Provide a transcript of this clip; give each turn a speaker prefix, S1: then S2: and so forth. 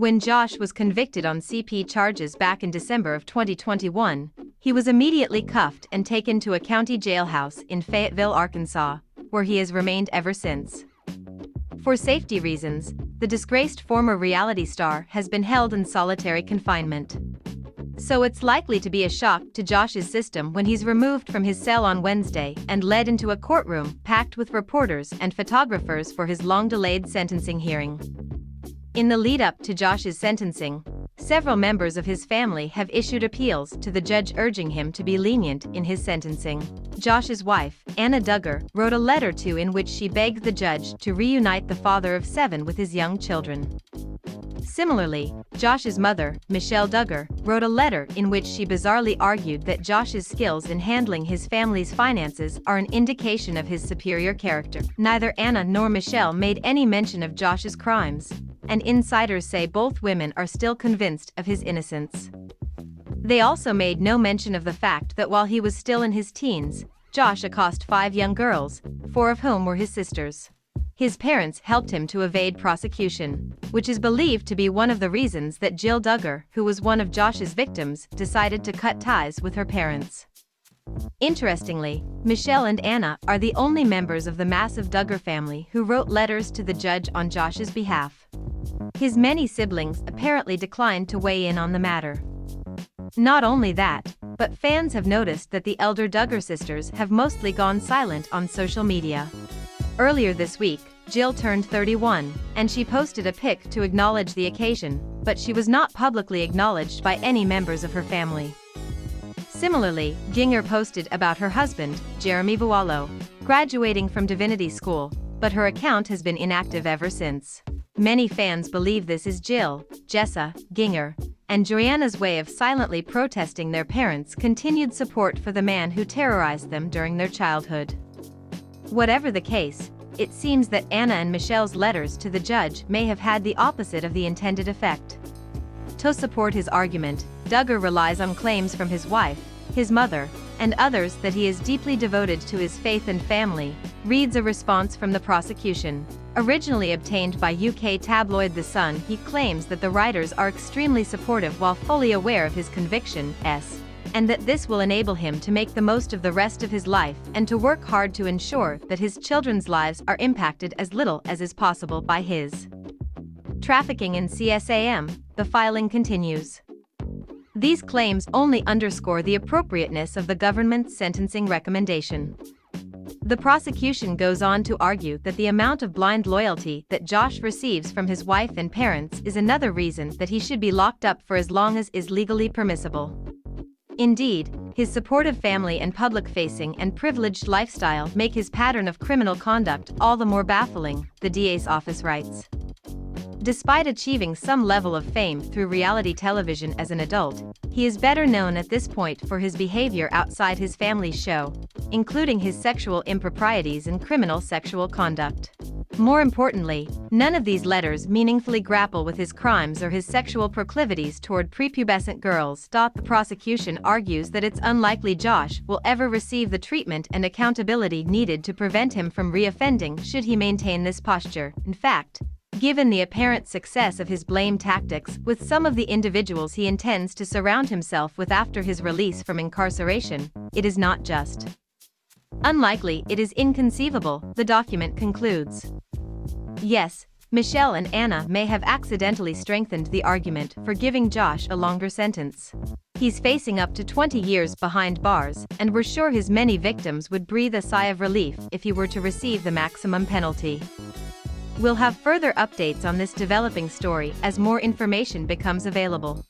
S1: When Josh was convicted on CP charges back in December of 2021, he was immediately cuffed and taken to a county jailhouse in Fayetteville, Arkansas, where he has remained ever since. For safety reasons, the disgraced former reality star has been held in solitary confinement. So it's likely to be a shock to Josh's system when he's removed from his cell on Wednesday and led into a courtroom packed with reporters and photographers for his long-delayed sentencing hearing. In the lead-up to Josh's sentencing, Several members of his family have issued appeals to the judge urging him to be lenient in his sentencing. Josh's wife, Anna Duggar, wrote a letter to in which she begged the judge to reunite the father of seven with his young children. Similarly, Josh's mother, Michelle Duggar, wrote a letter in which she bizarrely argued that Josh's skills in handling his family's finances are an indication of his superior character. Neither Anna nor Michelle made any mention of Josh's crimes and insiders say both women are still convinced of his innocence. They also made no mention of the fact that while he was still in his teens, Josh accosted five young girls, four of whom were his sisters. His parents helped him to evade prosecution, which is believed to be one of the reasons that Jill Duggar, who was one of Josh's victims, decided to cut ties with her parents. Interestingly, Michelle and Anna are the only members of the massive Duggar family who wrote letters to the judge on Josh's behalf. His many siblings apparently declined to weigh in on the matter. Not only that, but fans have noticed that the elder Duggar sisters have mostly gone silent on social media. Earlier this week, Jill turned 31, and she posted a pic to acknowledge the occasion, but she was not publicly acknowledged by any members of her family. Similarly, Jinger posted about her husband, Jeremy Vuolo, graduating from Divinity School, but her account has been inactive ever since. Many fans believe this is Jill, Jessa, Jinger, and Joanna's way of silently protesting their parents' continued support for the man who terrorized them during their childhood. Whatever the case, it seems that Anna and Michelle's letters to the judge may have had the opposite of the intended effect. To support his argument, Duggar relies on claims from his wife, his mother, and others that he is deeply devoted to his faith and family, reads a response from the prosecution. Originally obtained by UK tabloid The Sun, he claims that the writers are extremely supportive while fully aware of his conviction, s, and that this will enable him to make the most of the rest of his life and to work hard to ensure that his children's lives are impacted as little as is possible by his. Trafficking in CSAM, the filing continues. These claims only underscore the appropriateness of the government's sentencing recommendation. The prosecution goes on to argue that the amount of blind loyalty that Josh receives from his wife and parents is another reason that he should be locked up for as long as is legally permissible. Indeed, his supportive family and public-facing and privileged lifestyle make his pattern of criminal conduct all the more baffling, the DA's office writes. Despite achieving some level of fame through reality television as an adult, he is better known at this point for his behavior outside his family's show, including his sexual improprieties and criminal sexual conduct. More importantly, none of these letters meaningfully grapple with his crimes or his sexual proclivities toward prepubescent girls. The prosecution argues that it's unlikely Josh will ever receive the treatment and accountability needed to prevent him from reoffending should he maintain this posture. In fact, Given the apparent success of his blame tactics with some of the individuals he intends to surround himself with after his release from incarceration, it is not just. Unlikely, it is inconceivable, the document concludes. Yes, Michelle and Anna may have accidentally strengthened the argument for giving Josh a longer sentence. He's facing up to 20 years behind bars, and we're sure his many victims would breathe a sigh of relief if he were to receive the maximum penalty. We'll have further updates on this developing story as more information becomes available.